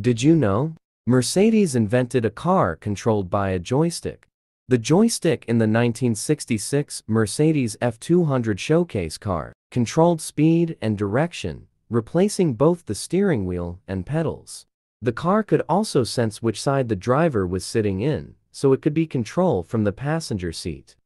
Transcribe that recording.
Did you know? Mercedes invented a car controlled by a joystick. The joystick in the 1966 Mercedes F200 showcase car controlled speed and direction, replacing both the steering wheel and pedals. The car could also sense which side the driver was sitting in, so it could be controlled from the passenger seat.